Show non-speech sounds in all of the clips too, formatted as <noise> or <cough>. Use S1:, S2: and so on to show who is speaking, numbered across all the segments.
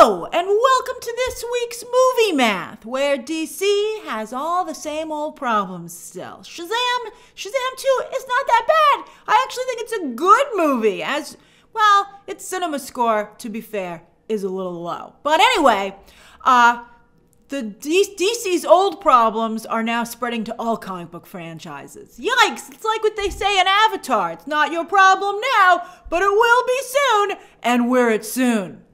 S1: And welcome to this week's Movie Math, where DC has all the same old problems still. Shazam, Shazam 2 is not that bad. I actually think it's a good movie, as, well, its cinema score, to be fair, is a little low. But anyway, uh, the D- DC's old problems are now spreading to all comic book franchises. Yikes! It's like what they say in Avatar. It's not your problem now, but it will be soon, and we're it soon.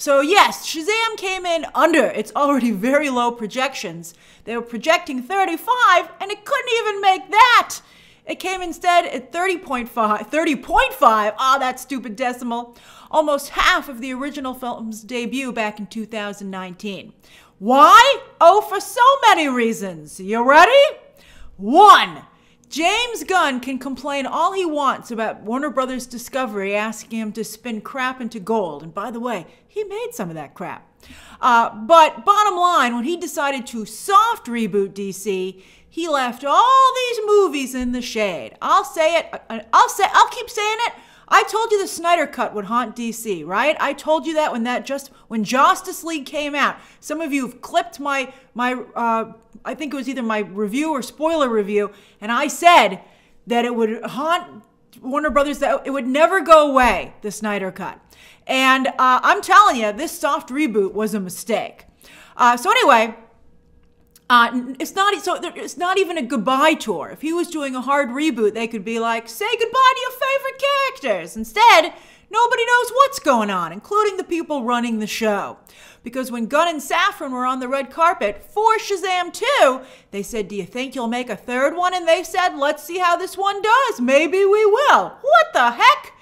S1: So, yes, Shazam came in under its already very low projections. They were projecting 35, and it couldn't even make that. It came instead at 30.5, 30.5, ah, oh, that stupid decimal, almost half of the original film's debut back in 2019. Why? Oh, for so many reasons. You ready? One, James Gunn can complain all he wants about Warner Brothers Discovery asking him to spin crap into gold. And by the way, he made some of that crap. Uh, but bottom line, when he decided to soft reboot DC, he left all these movies in the shade. I'll say it. Uh, I'll say. I'll keep saying it I told you the Snyder Cut would haunt DC, right? I told you that when that just when Justice League came out. Some of you have clipped my my uh, I think it was either my review or spoiler review, and I said that it would haunt Warner Brothers that it would never go away. The Snyder Cut, and uh, I'm telling you, this soft reboot was a mistake. Uh, so anyway. Uh, it's not so. It's not even a goodbye tour. If he was doing a hard reboot, they could be like, "Say goodbye to your favorite characters." Instead, nobody knows what's going on, including the people running the show. Because when Gunn and Safran were on the red carpet for Shazam 2, they said, Do you think you'll make a third one? And they said, Let's see how this one does. Maybe we will. What the heck?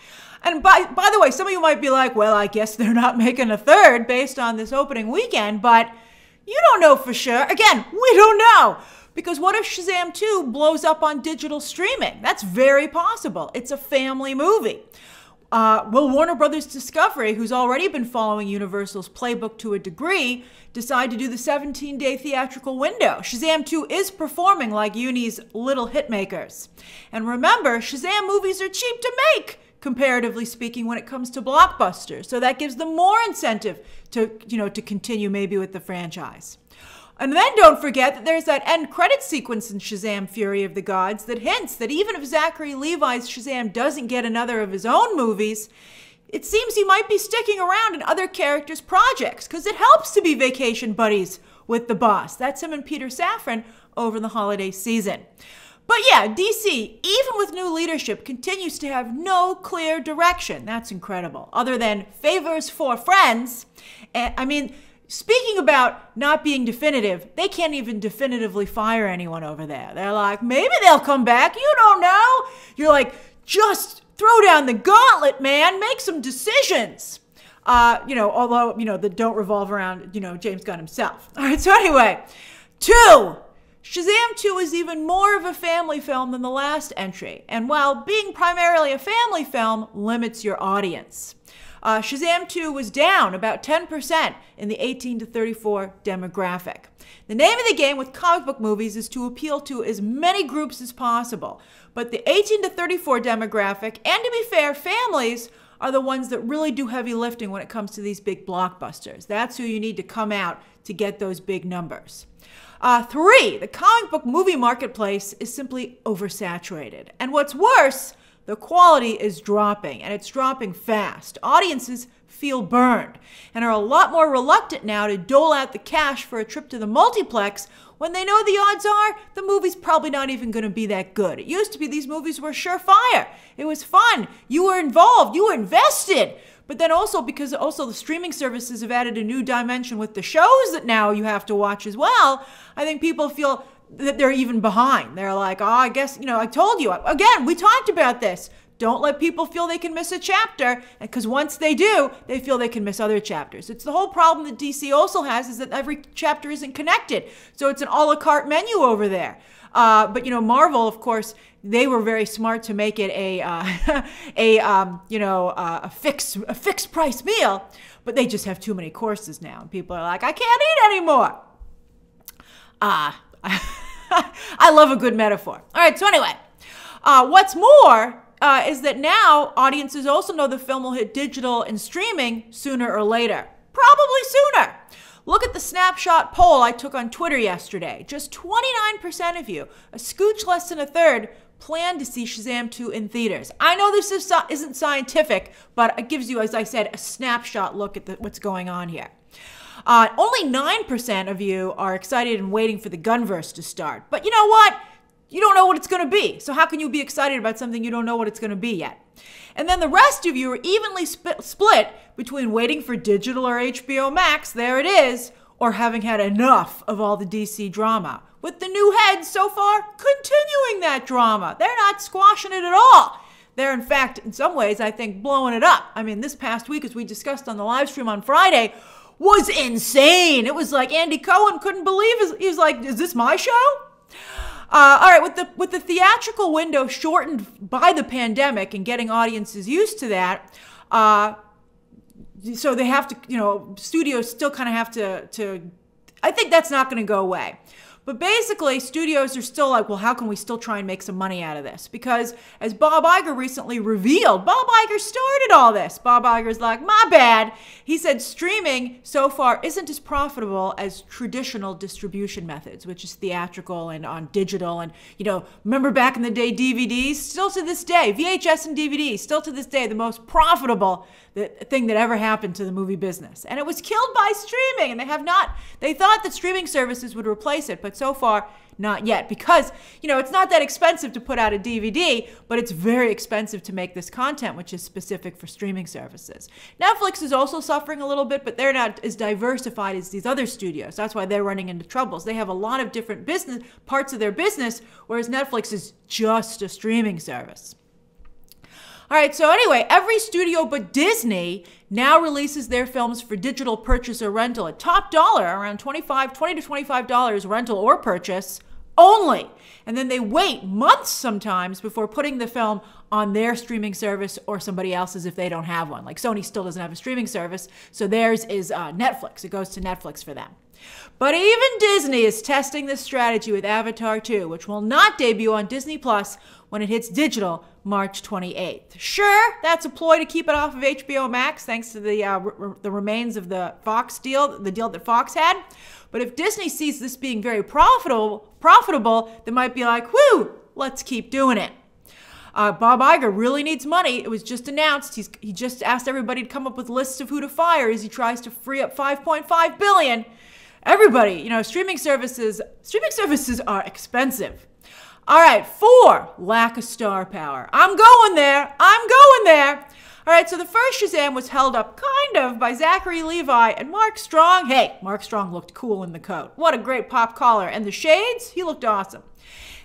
S1: And by, by the way, some of you might be like, Well, I guess they're not <laughs> making a third based on this opening weekend, but you don't know for sure. Again, we don't know. Because what if Shazam 2 blows up on digital streaming? That's very possible. It's a family movie. Uh, will Warner Brothers Discovery, who's already been following Universal's playbook to a degree, decide to do the 17 day theatrical window? Shazam 2 is performing like Uni's little hitmakers. And remember, Shazam movies are cheap to make comparatively speaking, when it comes to blockbusters. So that gives them more incentive to, you know, to continue maybe with the franchise. And then don't forget that there's that end credit sequence in Shazam Fury of the Gods that hints that even if Zachary Levi's Shazam doesn't get another of his own movies, it seems he might be sticking around in other characters' projects because it helps to be vacation buddies with the boss. That's him and Peter Safran over the holiday season. But yeah, DC, even with new leadership, continues to have no clear direction. That's incredible. Other than favors for friends. I mean, speaking about not being definitive, they can't even definitively fire anyone over there. They're like, maybe they'll come back. You don't know. You're like, just throw down the gauntlet, man. Make some decisions. Uh, you know, although, you know, that don't revolve around, you know, James Gunn himself. <laughs> All right, so anyway, two, Shazam 2 is even more of a family film than the last entry, and while being primarily a family film, limits your audience. Uh, Shazam 2 was down about 10% in the 18 to 34 demographic. The name of the game with comic book movies is to appeal to as many groups as possible, but the 18 to 34 demographic, and to be fair, families, are the ones that really do heavy lifting when it comes to these big blockbusters. That's who you need to come out to get those big numbers. Uh, three, the comic book movie marketplace is simply oversaturated. And what's worse, the quality is dropping, and it's dropping fast. Audiences feel burned and are a lot more reluctant now to dole out the cash for a trip to the multiplex when they know the odds are the movie's probably not even going to be that good. It used to be these movies were surefire. It was fun. You were involved. You were invested. But then also because also the streaming services have added a new dimension with the shows that now you have to watch as well, I think people feel that they're even behind. They're like, oh, I guess, you know, I told you. Again, we talked about this. Don't let people feel they can miss a chapter, because once they do, they feel they can miss other chapters. It's the whole problem that DC also has is that every chapter isn't connected. So it's an a la carte menu over there. Uh, but you know, Marvel, of course, they were very smart to make it a uh, <laughs> a um, you know uh, a fixed a fixed price meal. But they just have too many courses now, and people are like, I can't eat anymore. Ah, <laughs> I love a good metaphor. All right, so anyway, uh, what's more uh, is that now audiences also know the film will hit digital and streaming sooner or later. Probably sooner. Look at the snapshot poll I took on Twitter yesterday. Just 29% of you, a scooch less than a third, plan to see Shazam 2 in theaters. I know this is, isn't scientific, but it gives you, as I said, a snapshot look at the, what's going on here. Uh, only 9% of you are excited and waiting for the Gunverse to start. But you know what? You don't know what it's going to be. So how can you be excited about something you don't know what it's going to be yet? And then the rest of you are evenly sp- split between waiting for digital or HBO Max, there it is, or having had enough of all the DC drama. With the new heads so far continuing that drama. They're not squashing it at all. They're, in fact, in some ways, I think, blowing it up. I mean, this past week, as we discussed on the live stream on Friday, was insane. It was like Andy Cohen couldn't believe his, he was like, "Is this my show?" Uh, all right, with the with the theatrical window shortened by the pandemic and getting audiences used to that, uh, so they have to, you know, studios still kind of have to to. I think that's not going to go away. But basically, studios are still like, well, how can we still try and make some money out of this? Because as Bob Iger recently revealed, Bob Iger started all this. Bob Iger's like, my bad. He said streaming so far isn't as profitable as traditional distribution methods, which is theatrical and on digital. And, you know, remember back in the day, DVDs? Still to this day, VHS and DVD, still to this day, the most profitable thing that ever happened to the movie business. And it was killed by streaming. And they have not, they thought that streaming services would replace it, but so far, not yet. Because, you know, it's not that expensive to put out a DVD, but it's very expensive to make this content, which is specific for streaming services. Netflix is also suffering a little bit, but they're not as diversified as these other studios. That's why they're running into troubles. They have a lot of different business parts of their business, whereas Netflix is just a streaming service. All right, so anyway, every studio but Disney now releases their films for digital purchase or rental at top dollar, around 25, 20 to $25 rental or purchase only. And then they wait months sometimes before putting the film on their streaming service or somebody else's if they don't have one. Like Sony still doesn't have a streaming service, so theirs is uh, Netflix. It goes to Netflix for them. But even Disney is testing this strategy with Avatar 2, which will not debut on Disney Plus when it hits digital March 28th. Sure, that's a ploy to keep it off of HBO Max thanks to the uh, the remains of the Fox deal, the deal that Fox had. But if Disney sees this being very profitable, profitable, they might be like, "Whoo, let's keep doing it." Uh, Bob Iger really needs money. It was just announced. He's he just asked everybody to come up with lists of who to fire as he tries to free up 5.5 billion everybody, you know, streaming services, streaming services are expensive. All right, four, lack of star power. I'm going there. I'm going there. All right, so the first Shazam was held up kind of by Zachary Levi and Mark Strong. Hey, Mark Strong looked cool in the coat. What a great pop collar. And the shades, he looked awesome.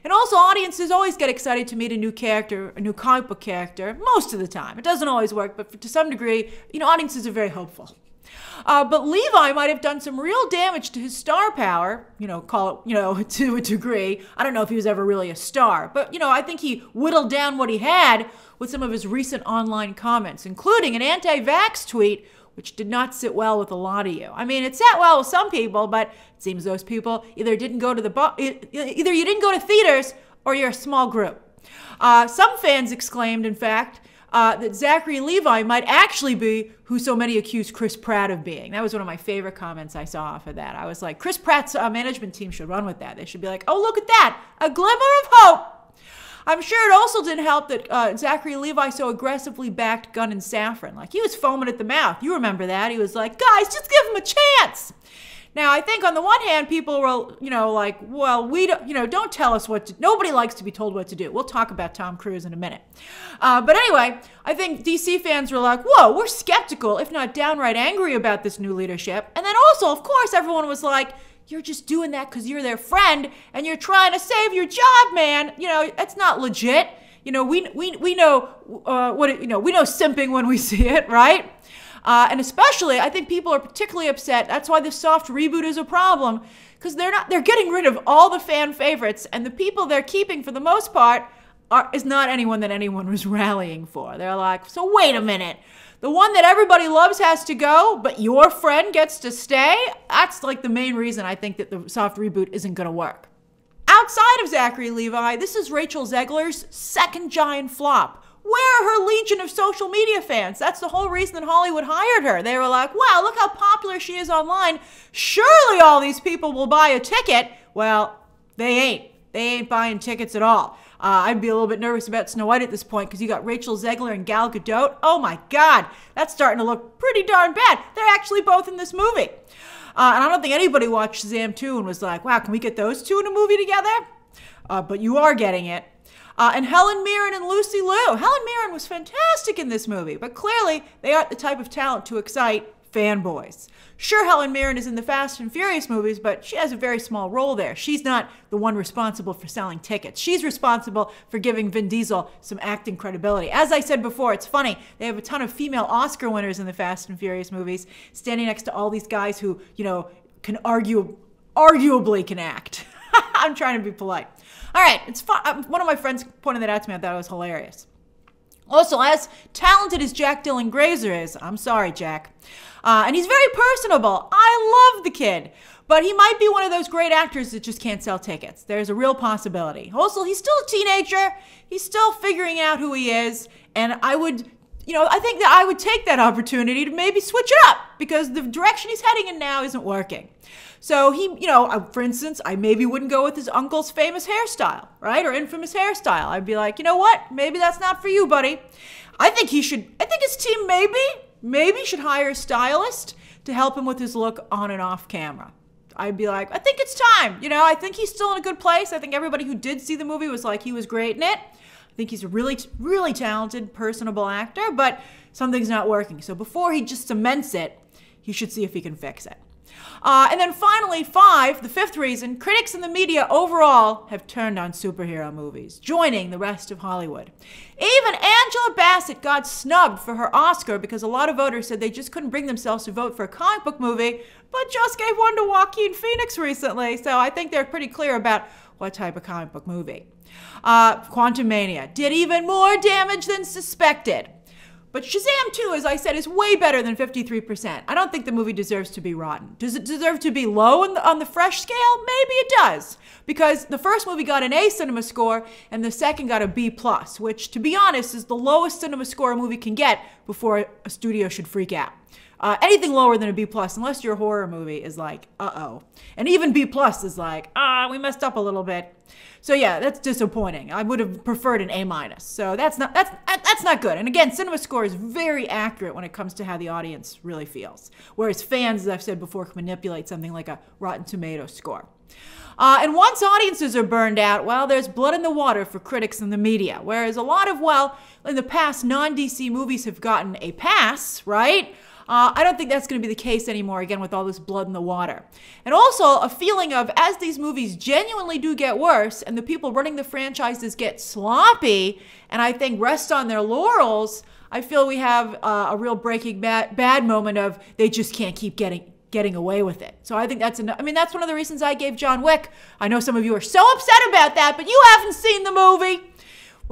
S1: And also, audiences always get excited to meet a new character, a new comic book character, most of the time. It doesn't always work, but to some degree, you know, audiences are very hopeful. Uh, but Levi might have done some real damage to his star power, you know, call it, you know, <laughs> to a degree. I don't know if he was ever really a star, but, you know, I think he whittled down what he had with some of his recent online comments, including an anti vax tweet, which did not sit well with a lot of you. I mean, it sat well with some people, but it seems those people either didn't go to the, bo- either you didn't go to theaters or you're a small group. Uh, some fans exclaimed, in fact, uh, that Zachary Levi might actually be who so many accuse Chris Pratt of being. That was one of my favorite comments I saw off of that. I was like, Chris Pratt's uh, management team should run with that. They should be like, oh, look at that, a glimmer of hope. I'm sure it also didn't help that uh, Zachary Levi so aggressively backed Gunn and Safran. Like, he was foaming at the mouth. You remember that. He was like, guys, just give him a chance. Now, I think on the one hand, people were, you know, like, well, we don't, you know, don't tell us what to, nobody likes to be told what to do. We'll talk about Tom Cruise in a minute. Uh, but anyway, I think DC fans were like, whoa, we're skeptical, if not downright angry about this new leadership. And then also, of course, everyone was like, you're just doing that because you're their friend and you're trying to save your job, man. You know, it's not legit. You know, we, we, we know uh, what, it, you know, we know simping when we <laughs> see it, right? Uh, and especially, I think people are particularly upset. That's why the soft reboot is a problem because they're not they're getting rid of all the fan favorites, and the people they're keeping for the most part are, is not anyone that anyone was <laughs> rallying for. They're like, so wait a minute. The one that everybody loves has to go, but your friend gets to stay? That's like the main reason I think that the soft reboot isn't going to work. Outside of Zachary Levi, this is Rachel Zegler's second giant flop Where are her legion of social media fans? That's the whole reason that Hollywood hired her. They were like, wow, look how popular she is online. Surely all these people will buy a ticket. Well, they ain't. They ain't buying tickets at all. Uh, I'd be a little bit nervous about Snow White at this point because you got Rachel Zegler and Gal Gadot. Oh my God, that's starting to look pretty darn bad. They're actually both in this movie. Uh, and I don't think anybody watched Shazam 2 and was like, wow, can we get those two in a movie together? Uh, but you are getting it. Uh, and Helen Mirren and Lucy Liu. Helen Mirren was fantastic in this movie, but clearly they aren't the type of talent to excite fanboys. Sure, Helen Mirren is in the Fast and Furious movies, but she has a very small role there. She's not the one responsible for selling tickets. She's responsible for giving Vin Diesel some acting credibility. As I said before, it's funny. They have a ton of female Oscar winners in the Fast and Furious movies, standing next to all these guys who, you know, can argue, arguably can act. <laughs> I'm trying to be polite. All right, it's fun. Um, one of my friends pointed that out to me. I thought it was hilarious. Also, as talented as Jack Dylan Grazer is, I'm sorry, Jack, uh, and he's very personable. I love the kid, but he might be one of those great actors that just can't sell tickets. There's a real possibility. Also, he's still a teenager. He's still figuring out who he is, and I would you know, I think that I would take that opportunity to maybe switch it up because the direction he's heading in now isn't working. So he, you know, uh, for instance, I maybe wouldn't go with his uncle's famous hairstyle, right? Or infamous hairstyle. I'd be like, you know what? Maybe that's not for you, buddy. I think he should, I think his team maybe, maybe should hire a stylist to help him with his look on and off camera. I'd be like, I think it's time. You know, I think he's still in a good place. I think everybody who did see the movie was like, he was great in it. I think he's a really, really talented, personable actor, but something's not working. So before he just cements it, he should see if he can fix it. Uh, and then finally, five, the fifth reason, critics and the media overall have turned on superhero movies, joining the rest of Hollywood. Even Angela Bassett got snubbed for her Oscar because a lot of voters said they just couldn't bring themselves to vote for a comic book movie, but just gave one to Joaquin Phoenix recently. So I think they're pretty clear about what type of comic book movie. Uh, Quantumania did even more damage than suspected. But Shazam 2, as I said, is way better than 53%. I don't think the movie deserves to be rotten. Does it deserve to be low the, on the fresh scale? Maybe it does. Because the first movie got an A cinema score and the second got a B plus, which to be honest is the lowest cinema score a movie can get before a studio should freak out. Uh, anything lower than a B plus, unless your horror movie is like, uh oh. And even B plus is like, ah, we messed up a little bit. So yeah, that's disappointing. I would have preferred an A minus. So that's not that's that's not good. And again, Cinema Score is very accurate when it comes to how the audience really feels. Whereas fans, as I've said before, can manipulate something like a Rotten Tomato score. Uh, and once audiences are burned out, well, there's blood in the water for critics and the media. Whereas a lot of, well, in the past, non DC movies have gotten a pass, right? Uh, I don't think that's going to be the case anymore, again, with all this blood in the water. And also a feeling of as these movies genuinely do get worse and the people running the franchises get sloppy and I think rest on their laurels, I feel we have uh, a real breaking bad, bad moment of they just can't keep getting getting away with it. So I think that's an, I mean that's one of the reasons I gave John Wick. I know some of you are so upset about that, but you haven't seen the movie.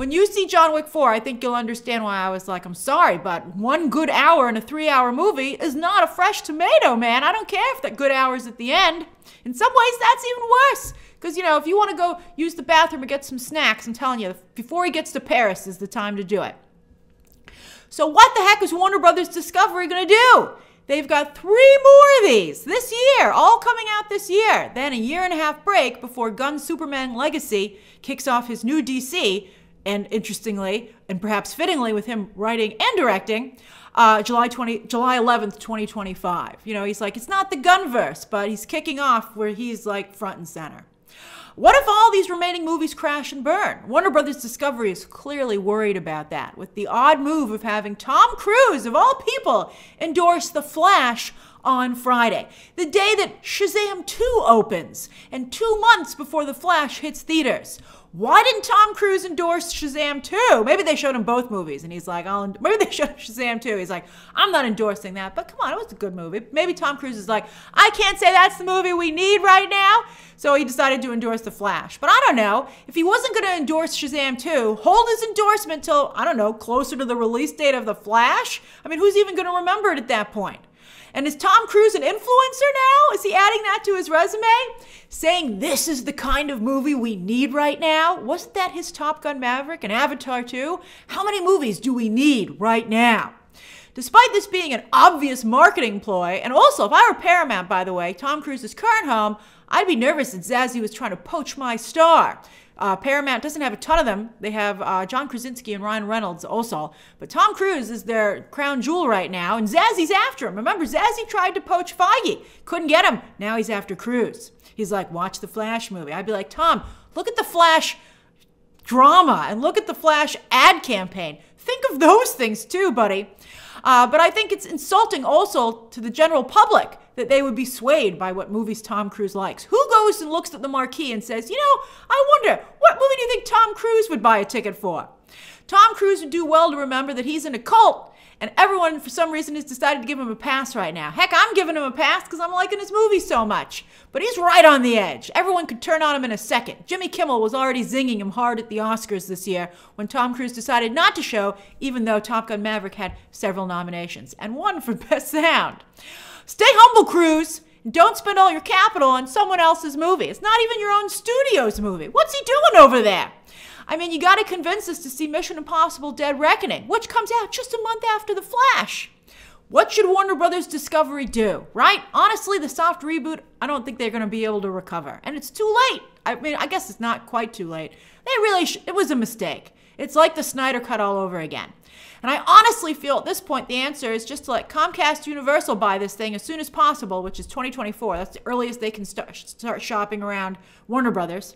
S1: When you see John Wick 4, I think you'll understand why I was like, I'm sorry, but one good hour in a three hour movie is not a fresh tomato, man. I don't care if that good hour's at the end. In some ways, that's even worse. Because, you know, if you want to go use the bathroom and get some snacks, I'm telling you, before he gets to Paris is the time to do it. So, what the heck is Warner Brothers Discovery going to do? They've got three more of these this year, all coming out this year. Then a year and a half break before Gunn Superman Legacy kicks off his new DC, and interestingly, and perhaps fittingly with him writing and directing, uh, July 20, July 11th, 2025. You know, he's like, it's not the Gunverse, but he's kicking off where he's like front and center. What if all these remaining movies crash and burn? Warner Brothers Discovery is clearly worried about that, with the odd move of having Tom Cruise, of all people, endorse The Flash on Friday, the day that Shazam 2 opens, and two months before The Flash hits theaters. Why didn't Tom Cruise endorse Shazam 2? Maybe they showed him both movies and he's like, I'll, maybe they <laughs> showed Shazam 2. He's like, I'm not endorsing that, but come on, it was a good movie. Maybe Tom Cruise is like, I can't say that's the movie we need right now. So he decided to endorse The Flash. But I don't know. If he wasn't going to endorse Shazam 2, hold his endorsement till, I don't know, closer to the release date of The Flash? I mean, who's even going to remember it at that point? And is Tom Cruise an influencer now? Is he adding that to his resume? Saying this is the kind of movie we need right now? Wasn't that his Top Gun Maverick and Avatar 2? How many movies do we need right now? Despite this being an obvious marketing ploy, and also if I were Paramount, by the way, Tom Cruise's current home, I'd be nervous that Zazie was trying to poach my star. Uh, Paramount doesn't have a ton of them. They have uh, John Krasinski and Ryan Reynolds also. But Tom Cruise is their crown jewel right now, and Zazie's after him. Remember, Zazie tried to poach Feige. Couldn't get him. Now he's after Cruise. He's like, watch the Flash movie. I'd be like, Tom, look at the Flash drama and look at the Flash ad campaign. Think of those things too, buddy. Uh, but I think it's insulting also to the general public that they would be swayed by what movies Tom Cruise likes. Who goes and looks at the marquee and says, you know, I wonder, what movie do you think Tom Cruise would buy a ticket for? Tom Cruise would do well to remember that he's in a cult and everyone, for some reason, has decided to give him a pass right now. Heck, I'm giving him a pass because I'm liking his movie so much. But he's right on the edge. Everyone could turn on him in a second. Jimmy Kimmel was already zinging him hard at the Oscars this year when Tom Cruise decided not to show, even though Top Gun Maverick had several nominations and one for <laughs> Best Sound. Stay humble, Cruise. Don't spend all your capital on someone else's movie. It's not even your own studio's movie. What's he doing over there? I mean, you got to convince us to see Mission Impossible Dead Reckoning, which comes out just a month after The Flash. What should Warner Brothers Discovery do, right? Honestly, the soft reboot, I don't think they're going to be able to recover. And it's too late. I mean, I guess it's not quite too late. They really, sh- it was a mistake. It's like the Snyder Cut all over again. And I honestly feel at this point the answer is just to let Comcast Universal buy this thing as soon as possible, which is 2024. That's the earliest they can start, start shopping around Warner Brothers.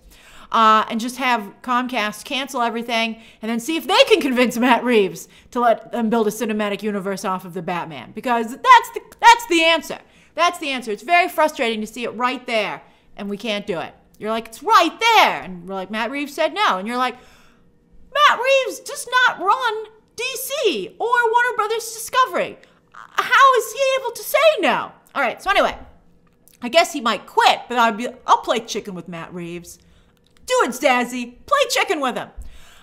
S1: Uh, and just have Comcast cancel everything and then see if they can convince Matt Reeves to let them build a cinematic universe off of the Batman. Because that's the, that's the answer. That's the answer. It's very frustrating to see it right there and we can't do it. You're like, it's right there. And we're like, Matt Reeves said no. And you're like, Matt Reeves does not run DC or Warner Brothers Discovery. How is he able to say no? All right, so anyway, I guess he might quit, but I'll be I'll play chicken with Matt Reeves. Do it, Zazie. Play chicken with him.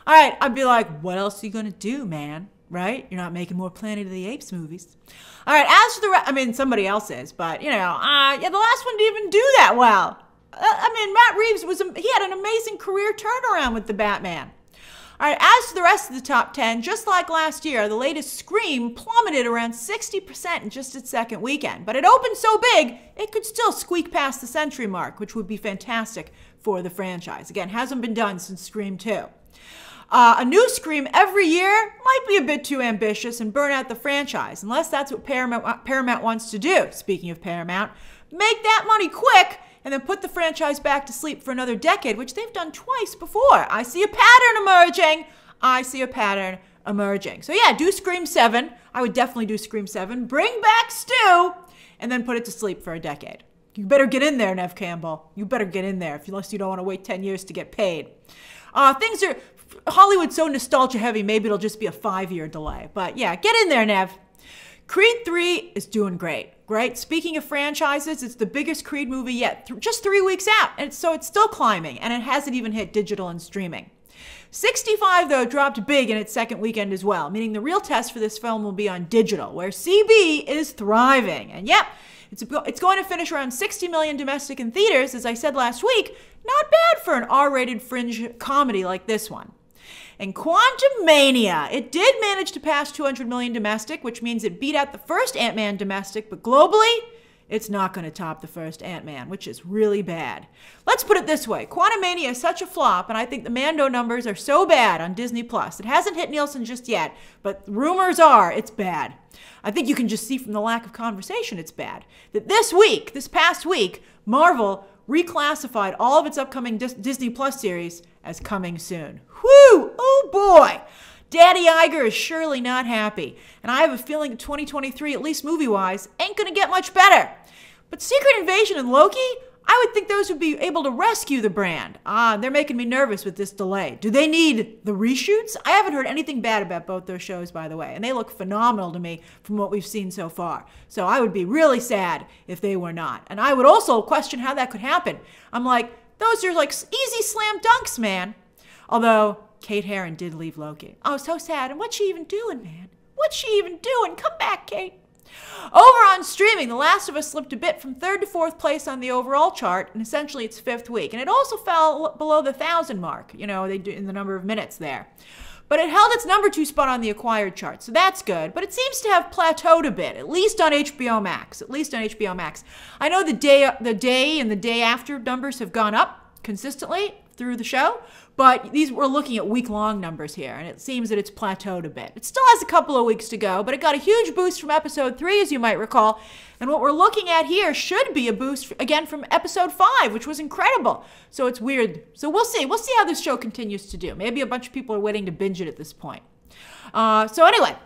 S1: All right, I'd be like, what else are you gonna do, man? Right? You're not making more Planet of the Apes movies. All right, as for the I mean, somebody else is, but you know, uh, yeah, the last one didn't even do that well. Uh, I mean, Matt Reeves was, he had an amazing career turnaround with the Batman. All right, as to the rest of the top 10, just like last year, the latest Scream plummeted around 60% in just its second weekend. But it opened so big, it could still squeak past the century mark, which would be fantastic for the franchise. Again, hasn't been done since Scream 2. Uh, a new Scream every year might be a bit too ambitious and burn out the franchise, unless that's what Paramount, Paramount wants to do. Speaking of Paramount, make that money quick and then put the franchise back to sleep for another decade, which they've done twice before. I see a pattern emerging. I see a pattern emerging. So yeah, do Scream 7. I would definitely do Scream 7. Bring back Stu and then put it to sleep for a decade. You better get in there, Nev Campbell. You better get in there, unless you don't want to wait 10 years to get paid. Uh, things are, Hollywood's so nostalgia heavy, maybe it'll just be a five year delay. But yeah, get in there, Nev. Creed 3 is doing great, right? Speaking of franchises, it's the biggest Creed movie yet, th- just three weeks out. And so it's still climbing, and it hasn't even hit digital and streaming. 65, though, dropped big in its second weekend as well, meaning the real test for this film will be on digital, where CB is thriving. And yep, it's, it's going to finish around 60 million domestic in theaters, as I said last week. Not bad for an R rated fringe comedy like this one. And Quantumania, it did manage to pass 200 million domestic, which means it beat out the first Ant Man domestic, but globally, it's not going to top the first Ant Man, which is really bad. Let's put it this way Quantumania is such a flop, and I think the Mando numbers are so bad on Disney Plus. It hasn't hit Nielsen just yet, but rumors are it's bad. I think you can just see from the lack of conversation it's bad. That this week, this past week, Marvel reclassified all of its upcoming Dis- Disney Plus series as coming soon. Whew! Oh boy! Daddy Iger is surely not happy, and I have a feeling 2023, at least movie wise, ain't gonna get much better. But Secret Invasion and Loki, I would think those would be able to rescue the brand. Ah, they're making me nervous with this delay. Do they need the reshoots? I haven't heard anything bad about both those shows, by the way, and they look phenomenal to me from what we've seen so far. So I would be really sad if they were not. And I would also question how that could happen. I'm like, those are like easy slam dunks, man. Although Kate Herron did leave Loki. Oh, so sad. And what's she even doing, man? What's she even doing? Come back, Kate. Over on streaming, The Last of Us slipped a bit from third to fourth place on the overall chart, and essentially its fifth week. And it also fell below the thousand mark, you know, they do in the number of minutes there. But it held its number two spot on the acquired chart, so that's good. But it seems to have plateaued a bit, at least on HBO Max. At least on HBO Max. I know the day, the day and the day after numbers have gone up consistently through the show, but these we're looking at week long numbers here, and it seems that it's plateaued a bit. It still has a couple of weeks to go, but it got a huge boost from episode three, as you might recall. And what we're looking at here should be a boost again from episode five, which was incredible. So it's weird. So we'll see. We'll see how this show continues to do. Maybe a bunch of people are waiting to binge it at this point. Uh, so anyway,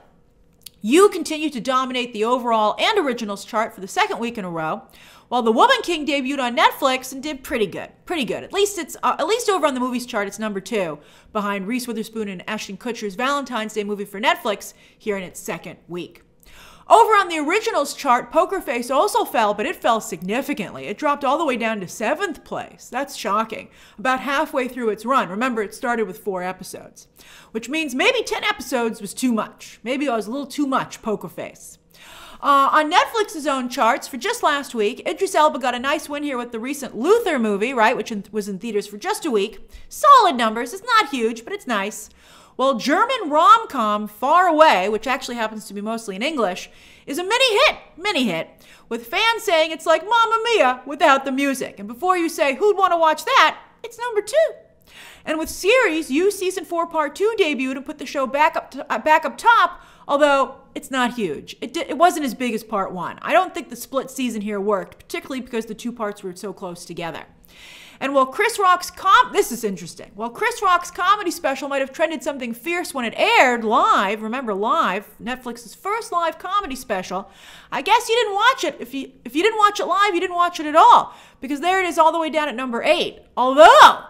S1: you continue to dominate the overall and originals chart for the second week in a row, while The Woman King debuted on Netflix and did pretty good. Pretty good. At least it's uh, at least over on the movies chart, it's number two behind Reese Witherspoon and Ashton Kutcher's Valentine's Day movie for Netflix here in its second week. Over on the originals chart, Poker Face also fell, but it fell significantly. It dropped all the way down to seventh place. That's shocking. About halfway through its run. Remember, it started with four episodes, which means maybe 10 episodes was too much. Maybe it was a little too much Poker Face. Uh, on Netflix's own charts for just last week, Idris Elba got a nice win here with the recent Luther movie, right, which in, was in theaters for just a week. Solid numbers. It's not huge, but it's nice. Well, German rom com Far Away, which actually happens to be mostly in English, is a mini hit, mini hit, with fans saying it's like Mamma Mia without the music. And before you say, who'd want to watch that? It's number two. And with series, You Season 4 Part 2 debuted and put the show back up, to, uh, back up top, although it's not huge. It, it wasn't as big as Part 1. I don't think the split season here worked, particularly because the two parts were so close together. And while Chris Rock's com this is interesting. While Chris Rock's comedy special might have trended something fierce when it aired live, remember live, Netflix's first live comedy special, I guess you didn't watch it. If you if you didn't watch it live, you didn't watch it at all because there it is all the way down at number 8. Although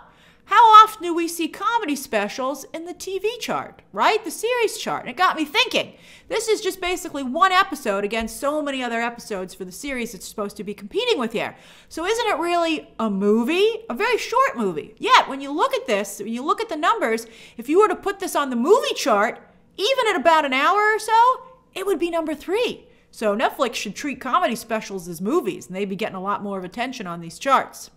S1: how often do we see comedy specials in the TV chart, right? The series chart. And it got me thinking. This is just basically one episode against so many other episodes for the series it's supposed to be competing with here. So isn't it really a movie? A very short movie. Yet, when you look at this, when you look at the numbers, if you were to put this on the movie chart, even at about an hour or so, it would be number three. So Netflix should treat comedy specials as movies, and they'd be getting a lot more of attention on these charts.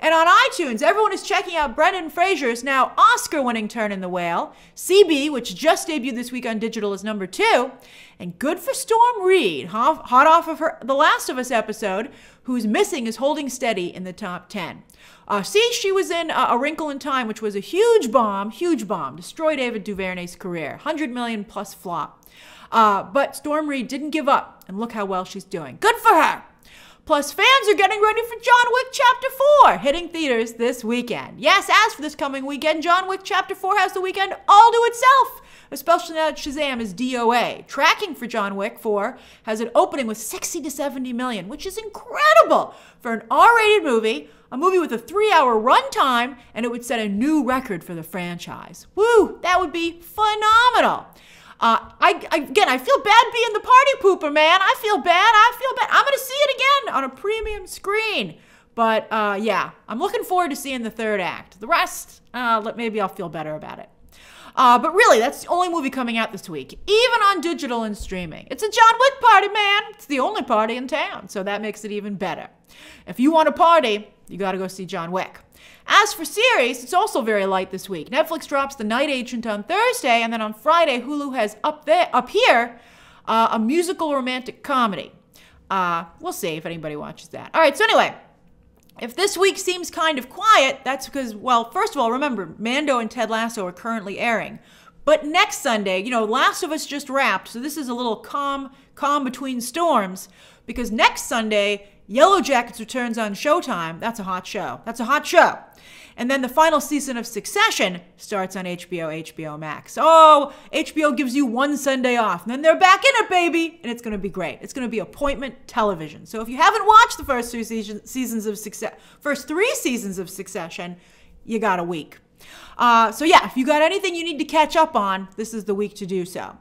S1: And on iTunes, everyone is checking out Brendan Fraser's now Oscar winning Turn in the Whale. CB, which just debuted this week on digital, is number two. And good for Storm Reid, hot off of her The Last of Us episode, who's missing is holding steady in the top 10. Uh, see, she was in uh, A Wrinkle in Time, which was a huge bomb, huge bomb, destroyed David DuVernay's career, 100 million plus flop. Uh, but Storm Reid didn't give up, and look how well she's doing. Good for her! Plus, fans are getting ready for John Wick Chapter 4, hitting theaters this weekend. Yes, as for this coming weekend, John Wick Chapter 4 has the weekend all to itself, especially now that Shazam is DOA. Tracking for John Wick 4 has an opening with 60 to 70 million, which is incredible for an R rated movie, a movie with a three hour runtime, and it would set a new record for the franchise. Woo, that would be phenomenal. Uh, I, I, again, I feel bad being the party pooper, man. I feel bad. I feel bad. I'm gonna see it again on a premium screen. But uh, yeah, I'm looking forward to seeing the third act. The rest, uh, maybe I'll feel better about it. Uh, but really, that's the only movie coming out this week, even on digital and streaming. It's a John Wick party, man. It's the only party in town, so that makes it even better. If you want a party, you got to go see John Wick. As for series, it's also very light this week. Netflix drops The Night Agent on Thursday, and then on Friday, Hulu has up there, up here, uh, a musical romantic comedy. Uh, we'll see if anybody watches that. All right, so anyway, if this week seems kind of quiet, that's because, well, first of all, remember, Mando and Ted Lasso are currently airing. But next Sunday, you know, Last of Us just wrapped, so this is a little calm, calm between storms, because next Sunday, Yellow Jackets returns on Showtime. That's a hot show. That's a hot show. And then the final season of Succession starts on HBO, HBO Max. Oh, HBO gives you one Sunday off, and then they're back in it, baby, and it's going to be great. It's going to be appointment television. So if you haven't watched the first two seasons of Success, first three seasons of Succession, you got a week. Uh, so yeah, if you got anything you need to catch up on, this is the week to do so.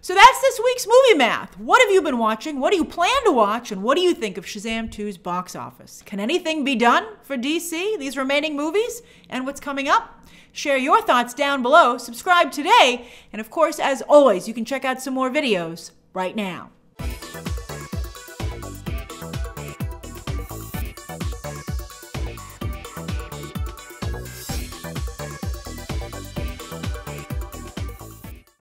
S1: So that's this week's movie math. What have you been watching? What do you plan to watch? And what do you think of Shazam 2's box office? Can anything be done for DC, these remaining movies, and what's coming up? Share your thoughts down below, subscribe today, and of course, as always, you can check out some more videos right now.